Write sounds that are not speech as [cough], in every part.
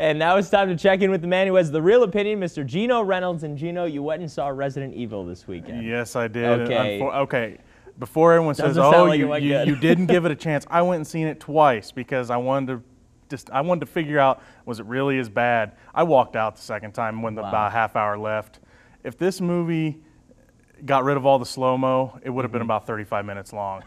And now it's time to check in with the man who has the Reel Opinion, Mr. Geno Reynolds. And Geno, you went and saw Resident Evil this weekend. Yes, I did. Okay. Okay. Before everyone says, Doesn't sound "Oh, like you, you, you didn't [laughs] give it a chance," I went and seen it twice because I wanted to just I wanted to figure out was it really as bad. I walked out the second time when the Wow. about a half hour left. If this movie got rid of all the slow mo, it would have been Mm-hmm. about 35 minutes long.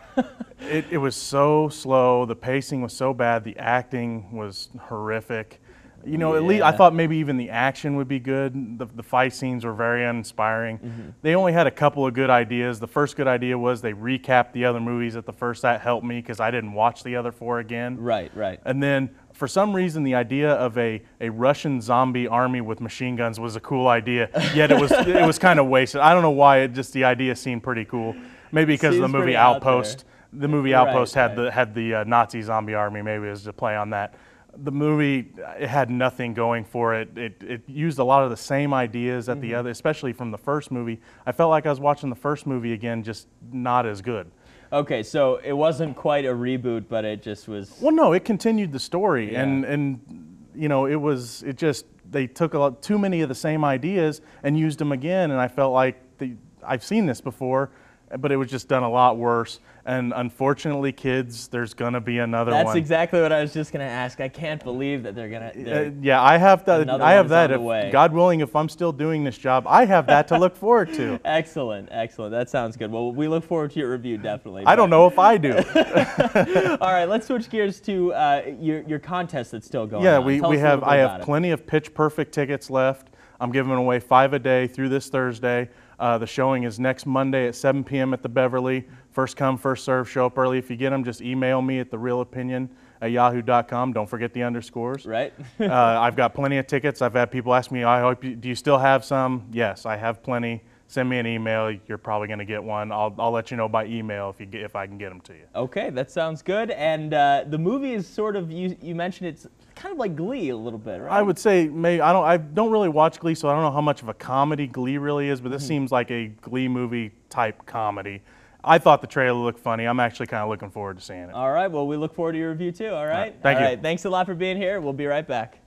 it, it was so slow. The pacing was so bad. The acting was horrific. You know, at least I thought maybe even the action would be good. The, the fight scenes were very uninspiring. Mm-hmm. They only had a couple of good ideas. The first good idea was they recapped the other movies at the first. That helped me because I didn't watch the other four again. Right, right. And then for some reason, the idea of a, a Russian zombie army with machine guns was a cool idea. Yet it was it was kind of wasted. I don't know why. It just the idea seemed pretty cool. Maybe because of the movie pretty out Outpost. The movie Right, Outpost had right. the had the uh, Nazi zombie army. Maybe it was a play on that. The movie it had nothing going for it. It, it used a lot of the same ideas that Mm-hmm. the other, especially from the first movie. I felt like I was watching the first movie again, just not as good. Okay, so it wasn't quite a reboot, but it just was. Well, no, it continued the story, Yeah. and and you know, it was it just they took a lot, too many of the same ideas and used them again, and I felt like the, I've seen this before, but it was just done a lot worse. And unfortunately, kids, there's gonna be another That's one. That's exactly what I was just gonna ask. I can't believe that they're gonna. Uh, yeah, I have that. I have that. If, way. God willing, if I'm still doing this job, I have that to look forward to. [laughs] Excellent, excellent. That sounds good. Well, we look forward to your review, definitely. I don't know if I do. [laughs] [laughs] All right, let's switch gears to uh, your your contest that's still going Yeah, on. we, Tell we us a little have. I have it. plenty of pitch perfect tickets left. I'm giving away five a day through this Thursday. Uh, the showing is next Monday at 7 p.m. at the Beverly. First come, first serve. Show up early. If you get them, just email me at therealopinion at yahoo.com. Don't forget the underscores. Right? [laughs] uh, I've got plenty of tickets. I've had people ask me, I hope you, do you still have some? Yes, I have plenty. Send me an email. You're probably going to get one. I'll, I'll let you know by email if you get, if I can get them to you. okay, that sounds good. And uh, the movie is sort of you. You mentioned it's kind of like Glee a little bit, right? I would say maybe I don't I don't really watch Glee, so I don't know how much of a comedy Glee really is, but this seems like a Glee movie type comedy. I thought the trailer looked funny. I'm actually kind of looking forward to seeing it. All right. Well, we look forward to your review too. All right. thank All you. right. Thanks a lot for being here. We'll be right back.